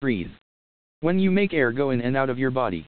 Breathe. When you make air go in and out of your body,